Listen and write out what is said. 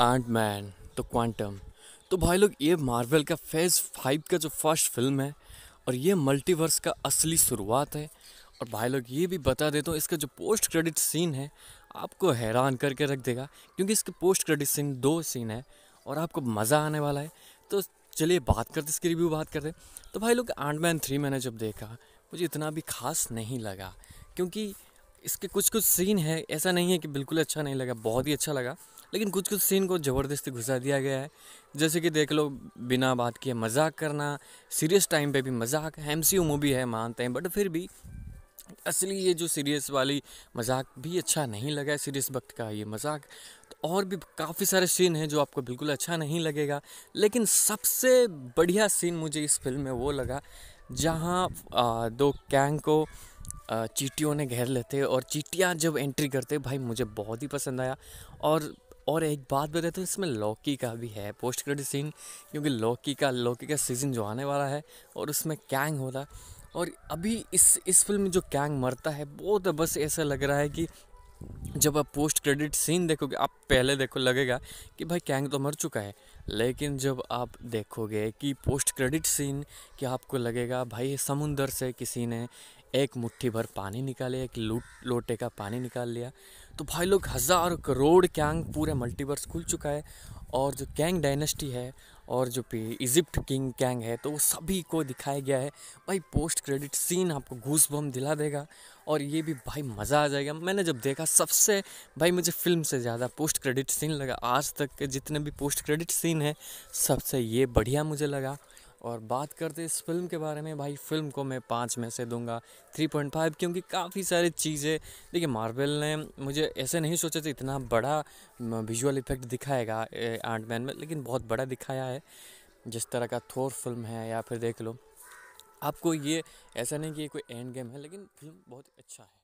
Aunt man तो quantum तो भाई लोग, ये मार्वल का फ़ेज़ फाइव का जो फ़र्स्ट फ़िल्म है, और ये मल्टीवर्स का असली शुरुआत है। और भाई लोग, ये भी बता देता हूँ, इसका जो पोस्ट क्रेडिट सीन है, आपको हैरान करके रख देगा, क्योंकि इसके पोस्ट क्रेडिट सीन दो सीन है, और आपको मज़ा आने वाला है। तो चलिए बात करते इसकी रिव्यू बात करते तो भाई लोग आंट मैन थ्री मैंने जब देखा, मुझे इतना भी खास नहीं लगा, क्योंकि इसके कुछ कुछ सीन है, ऐसा नहीं है कि बिल्कुल अच्छा नहीं लगा, बहुत ही अच्छा लगा। लेकिन कुछ कुछ सीन को ज़बरदस्ती घुसा दिया गया है। जैसे कि देख लो, बिना बात किए मज़ाक करना सीरियस टाइम पे भी मज़ाक एम मूवी है, मानते हैं बट फिर भी असली ये जो सीरियस वाली मज़ाक भी अच्छा नहीं लगा है सीरियस वक्त का ये मज़ाक तो और भी काफ़ी सारे सीन हैं जो आपको बिल्कुल अच्छा नहीं लगेगा। लेकिन सबसे बढ़िया सीन मुझे इस फ़िल्म में वो लगा, जहाँ दो कैंग को चीटियों ने घेर लेते और चीटियाँ जब एंट्री करते, भाई मुझे बहुत ही पसंद आया। और और एक बात बताए तो इसमें लौकी का भी है पोस्ट क्रेडिट सीन क्योंकि लौकी का लौकी का सीज़न जो आने वाला है और उसमें कैंग होता और अभी इस इस फ़िल्म में जो कैंग मरता है वो तो बस ऐसा लग रहा है कि जब आप पोस्ट क्रेडिट सीन देखोगे, आप पहले देखो, लगेगा कि भाई कैंग तो मर चुका है। लेकिन जब आप देखोगे कि पोस्ट क्रेडिट सीन कि आपको लगेगा, भाई समुंदर से किसी ने एक मुट्ठी भर पानी निकाले, एक लूट, लोटे का पानी निकाल लिया। तो भाई लोग, हज़ार करोड़ कैंग पूरे मल्टीवर्स खुल चुका है और जो कैंग डायनेस्टी है और जो इजिप्ट किंग कैंग है तो वो सभी को दिखाया गया है। भाई, पोस्ट क्रेडिट सीन आपको घूस बम दिला देगा और ये भी भाई मज़ा आ जाएगा। मैंने जब देखा, सबसे भाई मुझे फ़िल्म से ज़्यादा पोस्ट क्रेडिट सीन लगा। आज तक के जितने भी पोस्ट क्रेडिट सीन है, सबसे ये बढ़िया मुझे लगा। और बात करते इस फ़िल्म के बारे में। भाई, फ़िल्म को मैं पाँच में से दूँगा, थ्री पॉइंट फाइव, क्योंकि काफ़ी सारी चीज़ें, देखिए मार्वल ने मुझे ऐसे नहीं सोचा था इतना बड़ा विजुअल इफ़ेक्ट दिखाएगा आर्ट मैन में, लेकिन बहुत बड़ा दिखाया है। जिस तरह का थोर फ़िल्म है, या फिर देख लो। आपको ये, ऐसा नहीं कि ये कोई एंड गेम है, लेकिन फ़िल्म बहुत अच्छा है।